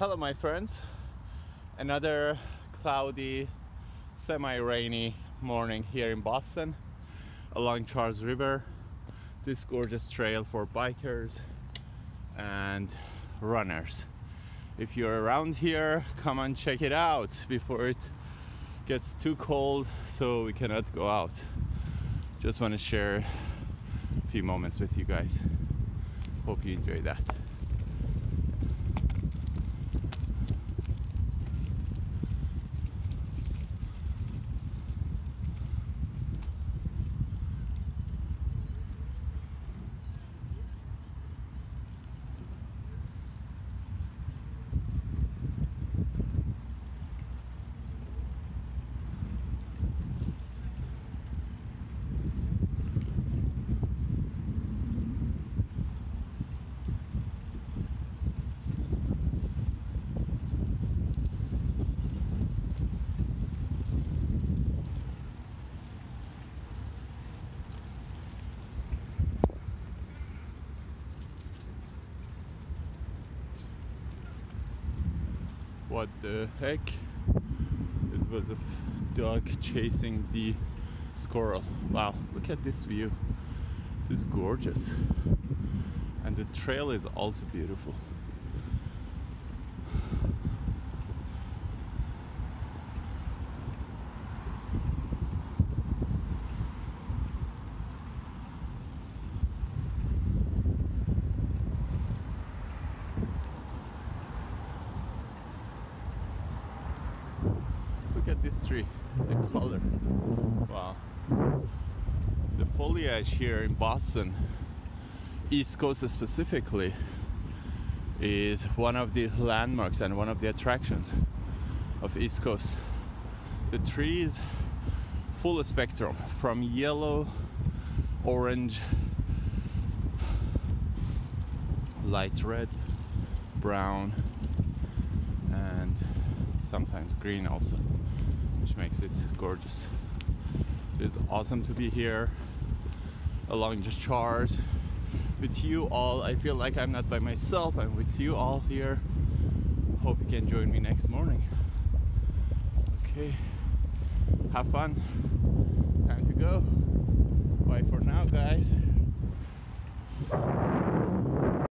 Hello, my friends. Another cloudy, semi rainy morning here in Boston along Charles River. This gorgeous trail for bikers and runners. If you're around here, come and check it out before it gets too cold so we cannot go out. Just want to share a few moments with you guys. Hope you enjoy that. What the heck? It was a dog chasing the squirrel. Wow, look at this view. This is gorgeous. And the trail is also beautiful. At this tree, the color. Wow. The foliage here in Boston, East Coast specifically, is one of the landmarks and one of the attractions of East Coast. The trees full spectrum from yellow, orange, light red, brown, and sometimes green also, which makes it gorgeous. It is awesome to be here along the Charles with you all. I feel like I'm not by myself, I'm with you all here. Hope you can join me next morning. Okay, have fun. Time to go.